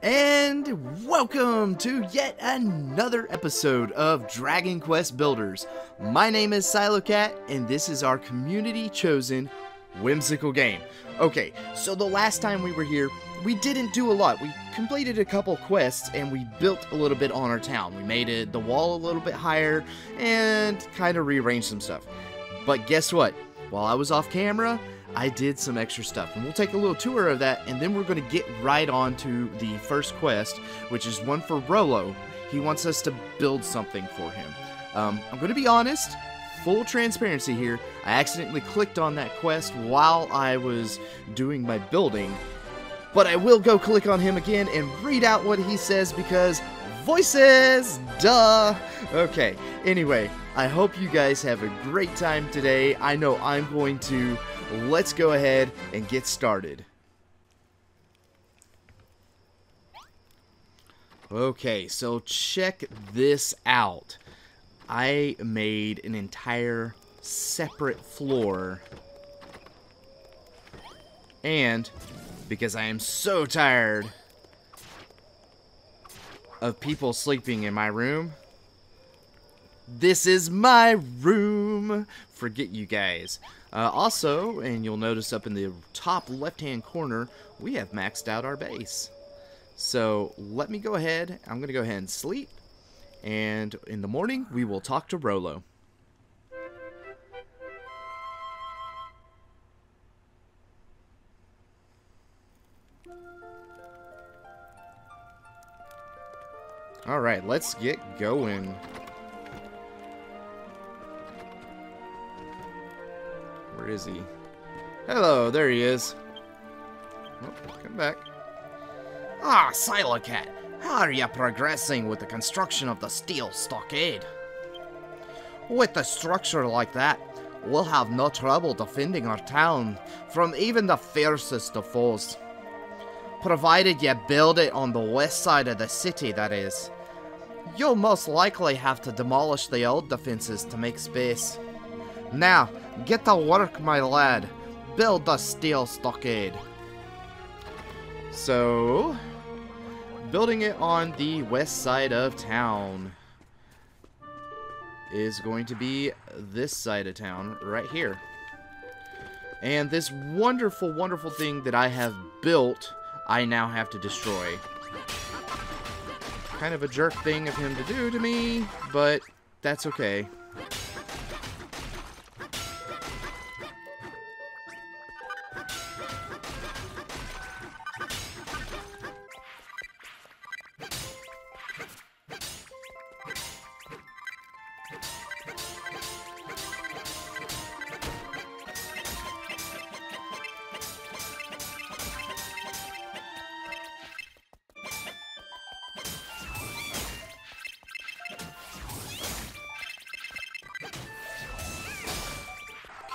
And welcome to yet another episode of Dragon Quest Builders. My name is Sylokat, and this is our community chosen whimsical game. Okay, so the last time we were here, we didn't do a lot. We completed a couple quests and we built a little bit on our town. We made it the wall a little bit higher and kind of rearranged some stuff. But guess what? While I was off camera, I did some extra stuff. And we'll take a little tour of that, and then we're going to get right on to the first quest, which is one for Rollo. He wants us to build something for him. Um, I'm going to be honest, full transparency here, I accidentally clicked on that quest while I was doing my building, but I will go click on him again and read out what he says because voices, duh. Okay, anyway, I hope you guys have a great time today. I know I'm going to. Let's go ahead and get started. Okay, so check this out. I made an entire separate floor. And because I am so tired of people sleeping in my room, this is my room. Forget you guys. Uh, also, and you'll notice up in the top left-hand corner, we have maxed out our base. So let me go ahead. I'm going to go ahead and sleep. And in the morning, we will talk to Rollo. Alright, let's get going. Where is he? Hello, there he is. Oh, come back. Ah, Sylokat, how are you progressing with the construction of the steel stockade? With a structure like that, we'll have no trouble defending our town from even the fiercest of foes. Provided you build it on the west side of the city, that is. You'll most likely have to demolish the old defenses to make space. Now, get to work, my lad. Build the steel stockade. So, building it on the west side of town is going to be this side of town right here. And this wonderful, wonderful thing that I have built, I now have to destroy. Kind of a jerk thing of him to do to me, but that's okay.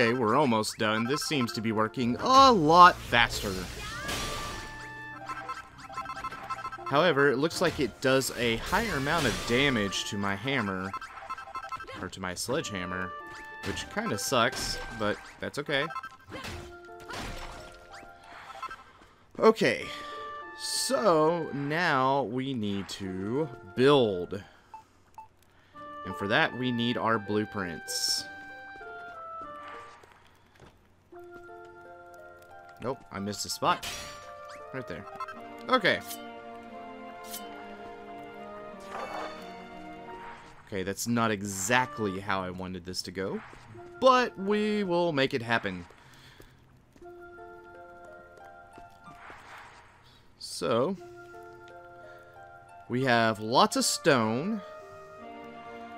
Okay, we're almost done. This seems to be working a lot faster. However, it looks like it does a higher amount of damage to my hammer, or to my sledgehammer, which kind of sucks, but that's okay. Okay, so now we need to build. And for that, we need our blueprints. Nope, I missed a spot. Right there. Okay. Okay, that's not exactly how I wanted this to go. But we will make it happen. So, we have lots of stone.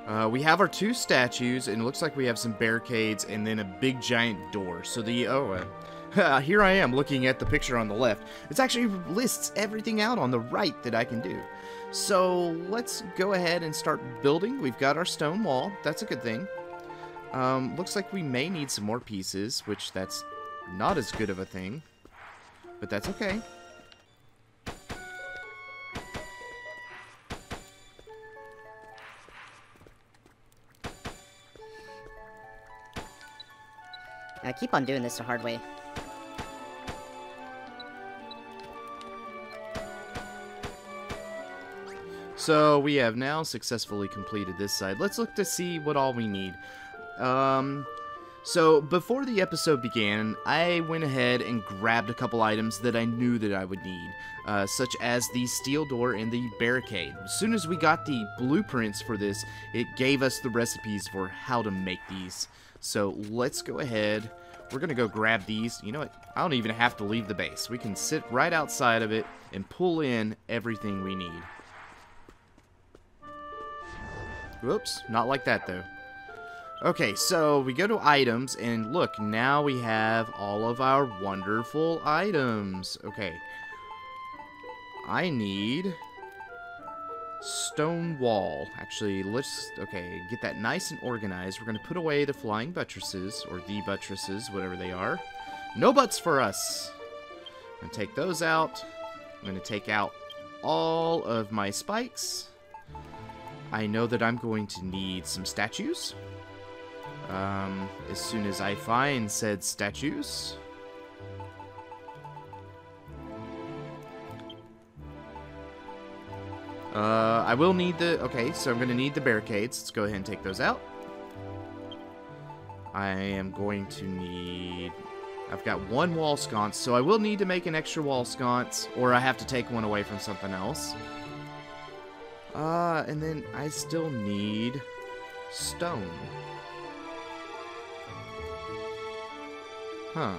Uh, we have our two statues, and it looks like we have some barricades, and then a big giant door. So the, oh, uh, here I am looking at the picture on the left. It actually lists everything out on the right that I can do. So let's go ahead and start building. We've got our stone wall. That's a good thing. Um, looks like we may need some more pieces, which that's not as good of a thing. But that's okay. I keep on doing this the hard way. So we have now successfully completed this side. Let's look to see what all we need. Um, so before the episode began, I went ahead and grabbed a couple items that I knew that I would need, uh, such as the steel door and the barricade. As soon as we got the blueprints for this, it gave us the recipes for how to make these. So let's go ahead. We're going to go grab these. You know what? I don't even have to leave the base. We can sit right outside of it and pull in everything we need. Whoops, not like that though. Okay, so we go to items, and look, now we have all of our wonderful items. Okay. I need stone wall. Actually, let's, okay, get that nice and organized. We're going to put away the flying buttresses, or the buttresses, whatever they are. No butts for us. I'm going to take those out. I'm going to take out all of my spikes. I know that I'm going to need some statues. Um, as soon as I find said statues. Uh, I will need the... Okay, so I'm going to need the barricades. Let's go ahead and take those out. I am going to need... I've got one wall sconce, so I will need to make an extra wall sconce, or I have to take one away from something else. Uh, and then I still need stone. Huh.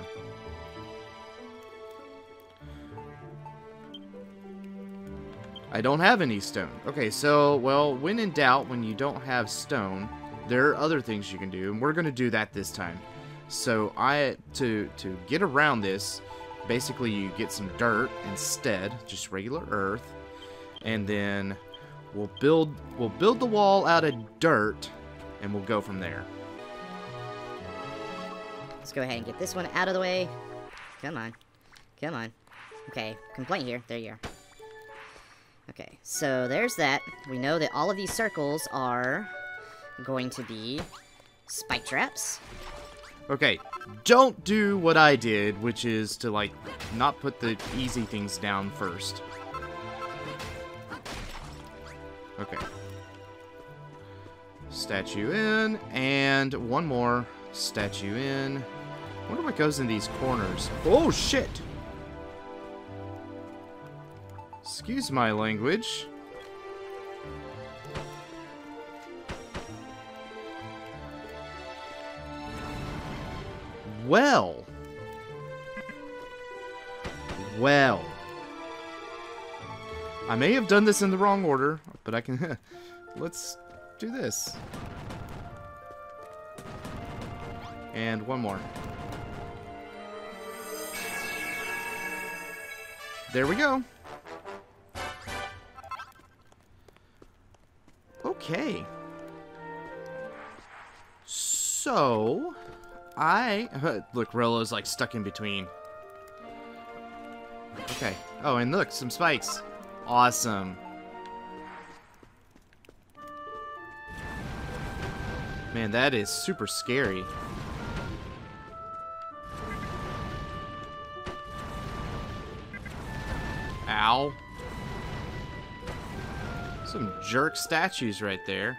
I don't have any stone. Okay, so, well, when in doubt, when you don't have stone, there are other things you can do, and we're going to do that this time. So, I, to, to get around this, basically you get some dirt instead, just regular earth, and then we'll build, we'll build the wall out of dirt, and we'll go from there. Let's go ahead and get this one out of the way. Come on. Come on. Okay, complaint here. There you are. Okay, so there's that. We know that all of these circles are going to be spike traps. Okay, don't do what I did, which is to, like, not put the easy things down first. Okay. Statue in, and one more. Statue in. wonder what goes in these corners. Oh, shit! Excuse my language. Well. Well. I may have done this in the wrong order, but I can... Let's do this. And one more. There we go. Okay. So, I... Look, Rollo's like stuck in between. Okay. Oh, and look, some spikes. Awesome. Man, that is super scary. Ow. Some jerk statues right there.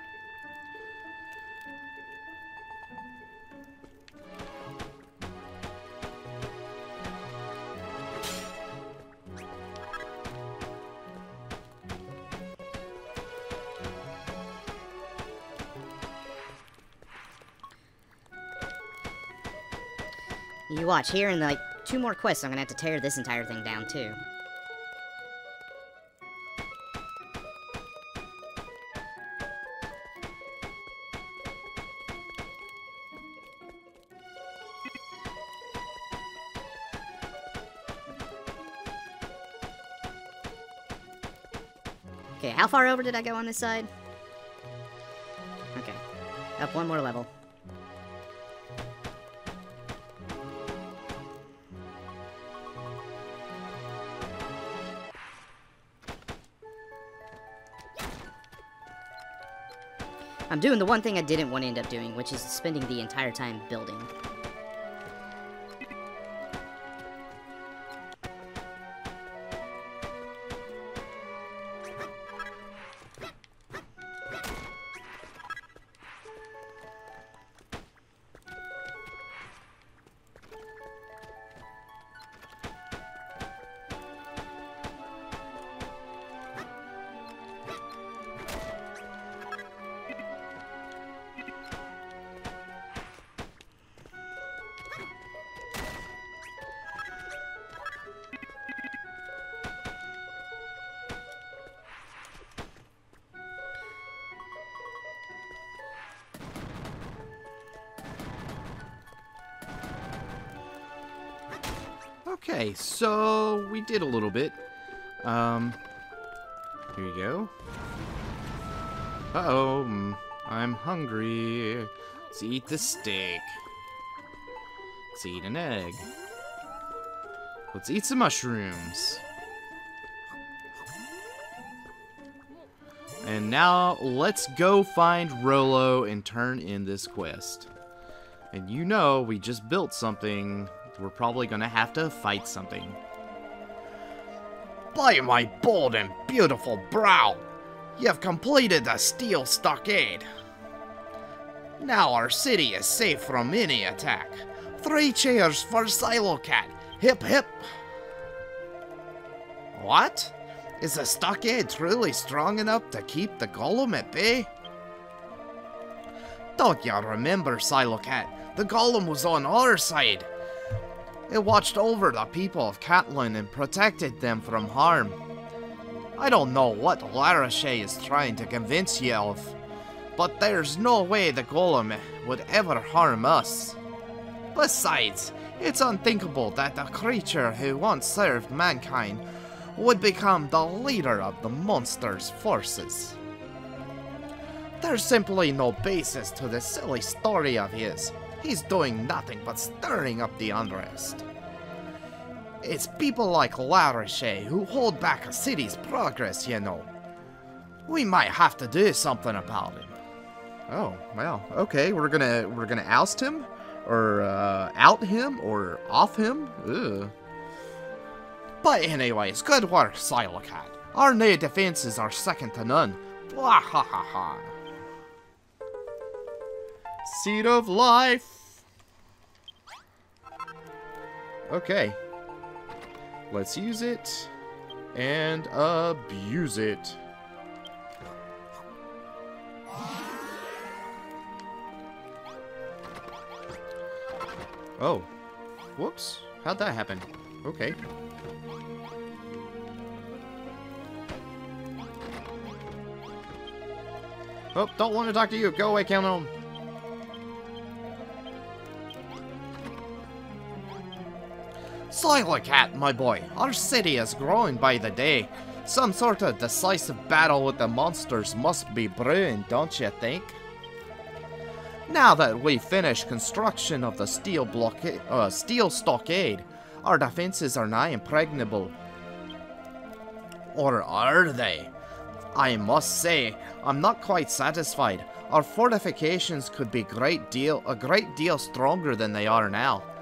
Watch, here in like two more quests, I'm gonna have to tear this entire thing down too. Okay, how far over did I go on this side? Okay. Up one more level. I'm doing the one thing I didn't want to end up doing, which is spending the entire time building. Okay, so we did a little bit. Um, here you go. Uh-oh, mm, I'm hungry. Let's eat the steak. Let's eat an egg. Let's eat some mushrooms. And now, let's go find Rollo and turn in this quest. And you know, we just built something. We're probably gonna have to fight something. By my bold and beautiful brow, you have completed the steel stockade. Now our city is safe from any attack. Three cheers for Sylokat. Hip hip. What? Is the stockade truly strong enough to keep the golem at bay? Don't y'all remember, Sylokat? The golem was on our side. It watched over the people of Cantlin and protected them from harm. I don't know what Larashe is trying to convince you of, but there's no way the golem would ever harm us. Besides, it's unthinkable that the creature who once served mankind would become the leader of the monster's forces. There's simply no basis to this silly story of his. He's doing nothing but stirring up the unrest. It's people like Larashe who hold back a city's progress, you know. We might have to do something about him. Oh, well, okay, we're gonna we're gonna oust him? Or uh, out him? Or off him? Ugh. But anyways, good work, Sylokat. Our new defenses are second to none. Blah ha ha ha. Seed of life! Okay. Let's use it. And abuse it. Oh. Whoops. How'd that happen? Okay. Oh, don't want to talk to you. Go away, count Sylokat, my boy, our city is growing by the day. Some sort of decisive battle with the monsters must be brewing, don't you think? Now that we finished construction of the steel blockade, uh, steel stockade, our defenses are now impregnable. Or are they? I must say, I'm not quite satisfied. Our fortifications could be great deal a great deal stronger than they are now.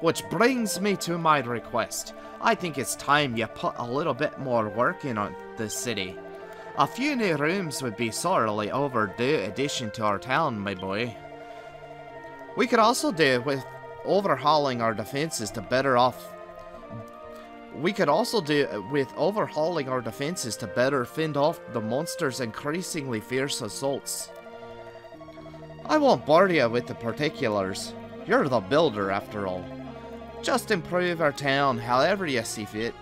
Which brings me to my request. I think it's time you put a little bit more work in on the city. A few new rooms would be sorely overdue addition to our town, my boy. We could also do with overhauling our defenses to better off we could also do with overhauling our defenses to better fend off the monster's increasingly fierce assaults. I won't bore you with the particulars. You're the builder, after all. Just improve our town however you see fit.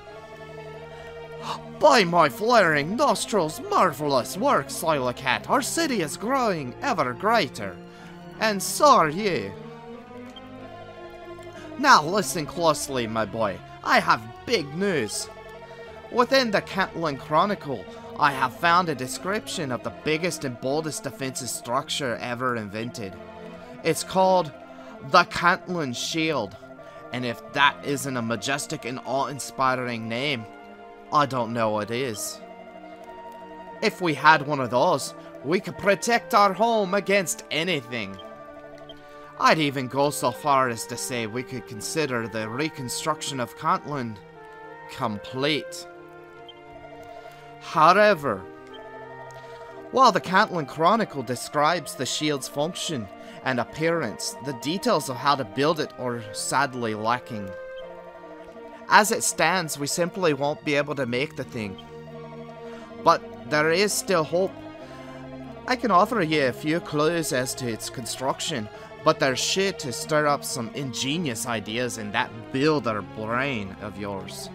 By my flaring nostrils, marvelous work, Sylokat. Our city is growing ever greater. And so are you. Now listen closely, my boy. I have big news. Within the Cantlin Chronicle, I have found a description of the biggest and boldest defensive structure ever invented. It's called the Cantlin Shield. And if that isn't a majestic and awe-inspiring name, I don't know what is. If we had one of those, we could protect our home against anything. I'd even go so far as to say we could consider the reconstruction of Cantlin complete. However, while the Cantlin Chronicle describes the shield's function and appearance, the details of how to build it are sadly lacking. As it stands, we simply won't be able to make the thing. But there is still hope. I can offer you a few clues as to its construction, but there's shit to stir up some ingenious ideas in that builder brain of yours.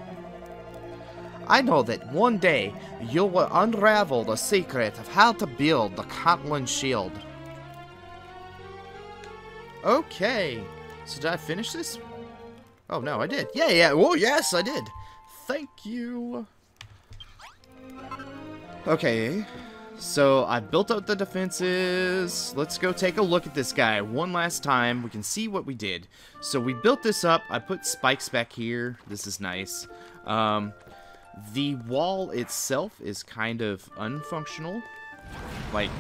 I know that one day you will unravel the secret of how to build the Cantlin Shield. Okay. So did I finish this? Oh, no, I did. Yeah, yeah. Oh, yes, I did. Thank you. Okay. So, I built up the defenses. Let's go take a look at this guy one last time. We can see what we did. So, we built this up. I put spikes back here. This is nice. Um, the wall itself is kind of unfunctional. Like,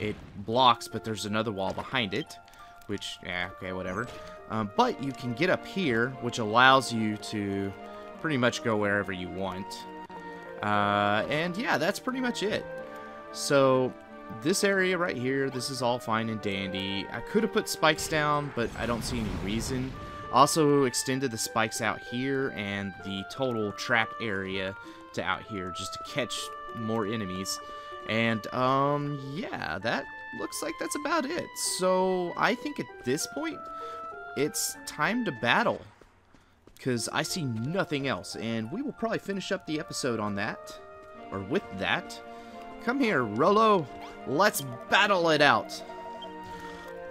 it blocks, but there's another wall behind it. Which, yeah, okay, whatever. Um, but you can get up here, which allows you to pretty much go wherever you want. Uh, and yeah, that's pretty much it. So, this area right here, this is all fine and dandy. I could have put spikes down, but I don't see any reason. Also extended the spikes out here and the total trap area to out here just to catch more enemies. And, um, yeah, that looks like that's about it. So, I think at this point, it's time to battle. Because I see nothing else, and we will probably finish up the episode on that. Or with that. Come here, Rollo. Let's battle it out.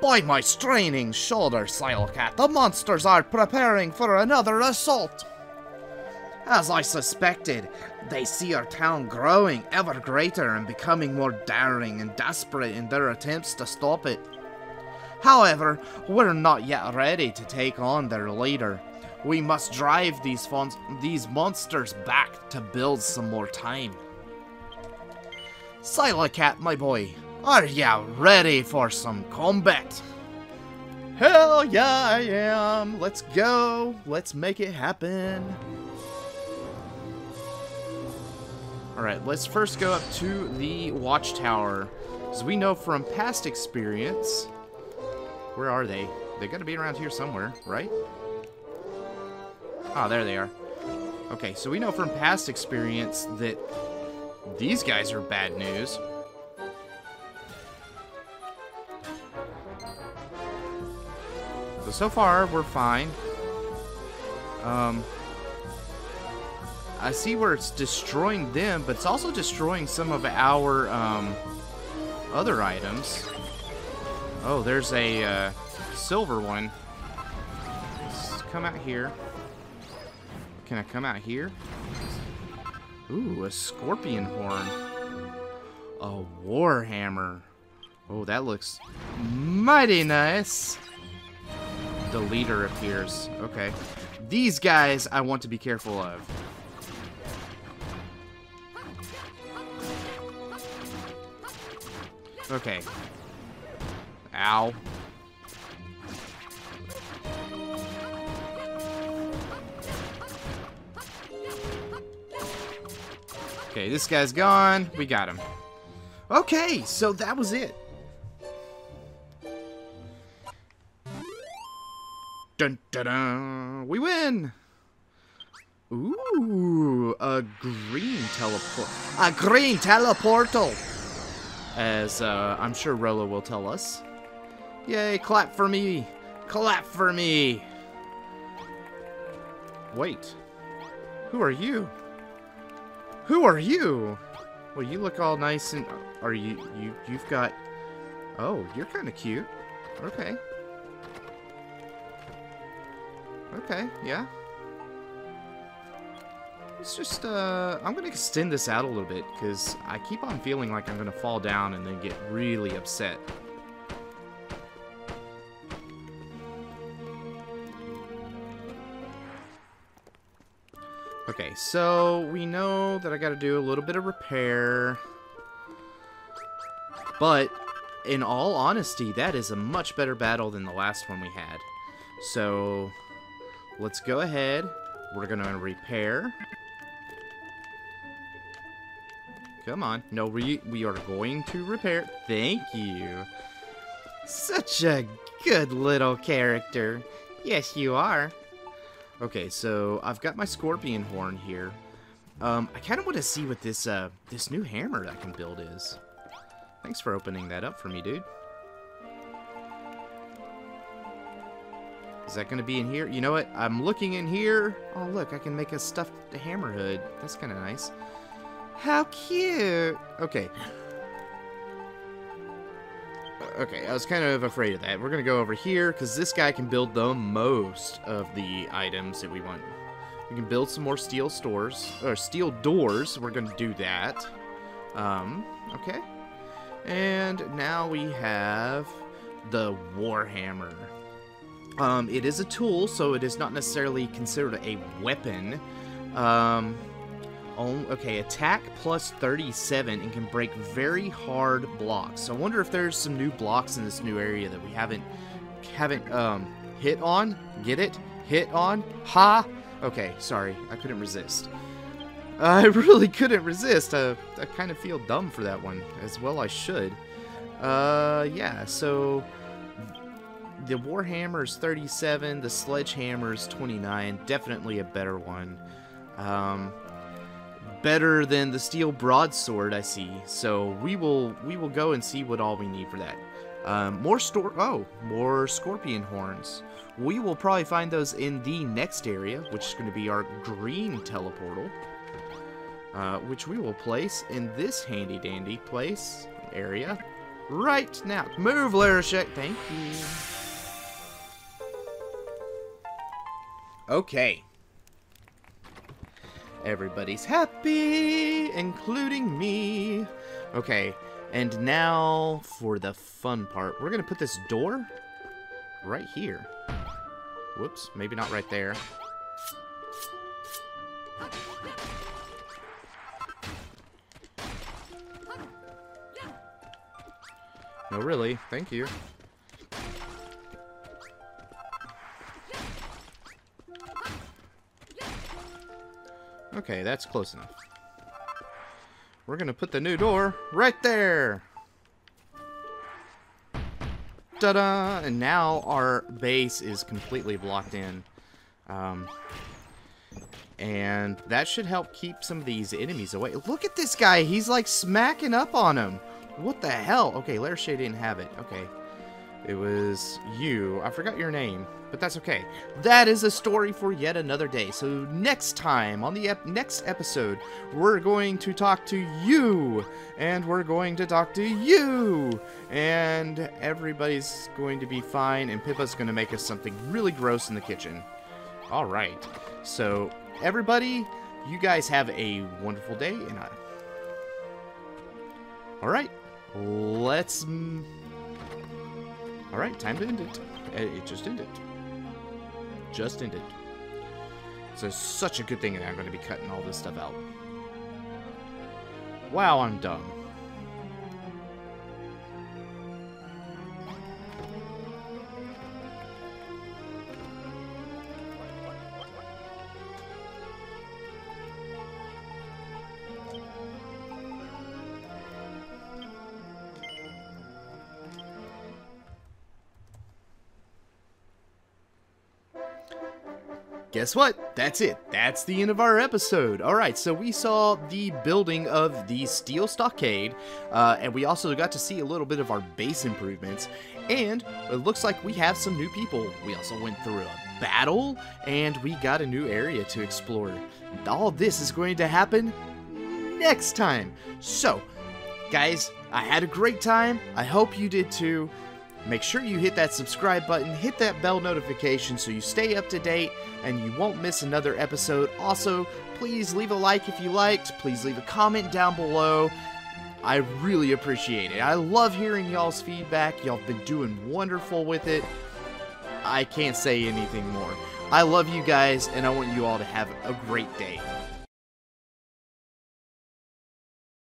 By my straining shoulder, Sylokat, the monsters are preparing for another assault. As I suspected, they see our town growing ever greater and becoming more daring and desperate in their attempts to stop it. However, we're not yet ready to take on their leader. We must drive these, these monsters back to build some more time. Sylokat, my boy, are ya ready for some combat? Hell yeah, I am. Let's go. Let's make it happen. Alright, let's first go up to the watchtower. As we know from past experience... Where are they? They gotta be around here somewhere, right? Ah, oh, there they are. Okay, so we know from past experience that these guys are bad news. So, so far, we're fine. Um, I see where it's destroying them, but it's also destroying some of our um, other items. Oh, there's a uh, silver one. Let's come out here. Can I come out here? Ooh, a scorpion horn. A warhammer. Oh, that looks mighty nice. The leader appears. Okay. These guys I want to be careful of. Okay. Ow. Okay, this guy's gone. We got him. Okay, so that was it. Dun dun dun! We win! Ooh, a green teleport. A green teleportal! As uh, I'm sure Rollo will tell us. Yay, clap for me! Clap for me! Wait. Who are you? Who are you? Well, you look all nice and... Are you... you you've got... Oh, you're kind of cute. Okay. Okay, yeah. It's just, uh... I'm gonna extend this out a little bit, because I keep on feeling like I'm gonna fall down and then get really upset. Okay, so we know that I gotta do a little bit of repair. But, in all honesty, that is a much better battle than the last one we had. So, let's go ahead. We're gonna repair. Come on. No, we, we are going to repair. Thank you. Such a good little character. Yes, you are. Okay, so I've got my scorpion horn here. Um, I kind of want to see what this uh, this new hammer I can build is. Thanks for opening that up for me, dude. Is that going to be in here? You know what? I'm looking in here. Oh, look, I can make a stuffed hammer hood. That's kind of nice. How cute. Okay. Okay, I was kind of afraid of that. We're going to go over here because this guy can build the most of the items that we want. We can build some more steel stores, or steel doors. We're going to do that. Um, okay. And now we have the Warhammer. Um, it is a tool, so it is not necessarily considered a weapon. Um, oh, okay, attack plus 37 and can break very hard blocks. So I wonder if there's some new blocks in this new area that we haven't haven't um, hit on. Get it? Hit on? Ha! Okay, sorry, I couldn't resist. I really couldn't resist. Uh, I kind of feel dumb for that one, as well I should. Uh, yeah, so the Warhammer's 37, the Sledgehammer's 29, definitely a better one. Um, better than the Steel Broadsword, I see. So we will we will go and see what all we need for that. Um, more store. Oh, more scorpion horns. We will probably find those in the next area, which is going to be our green teleportal, uh, which we will place in this handy dandy place area right now. Move, Larashek. Thank you. Okay. Everybody's happy, including me. Okay, and now for the fun part. We're going to put this door right here. Whoops, maybe not right there. No, really. Thank you. Okay, that's close enough. We're gonna put the new door right there! Ta-da! And now our base is completely blocked in. Um, and that should help keep some of these enemies away. Look at this guy! He's like smacking up on him! What the hell? Okay, Lairshade didn't have it. Okay. It was you. I forgot your name, but that's okay. That is a story for yet another day. So next time, on the ep next episode, we're going to talk to you, and we're going to talk to you, and everybody's going to be fine, and Pippa's going to make us something really gross in the kitchen. All right. So everybody, you guys have a wonderful day, and I... All right. Let's... Alright, time to end it. It just ended. Just ended. So such a good thing that I'm going to be cutting all this stuff out. Wow, I'm dumb. Guess what? That's it. That's the end of our episode. All right, so we saw the building of the steel stockade, uh, and we also got to see a little bit of our base improvements. And it looks like we have some new people. We also went through a battle, and we got a new area to explore. All this is going to happen next time. So, guys, I had a great time. I hope you did too. Make sure you hit that subscribe button, hit that bell notification so you stay up to date and you won't miss another episode. Also, please leave a like if you liked, please leave a comment down below. I really appreciate it. I love hearing y'all's feedback. Y'all have been doing wonderful with it. I can't say anything more. I love you guys, and I want you all to have a great day.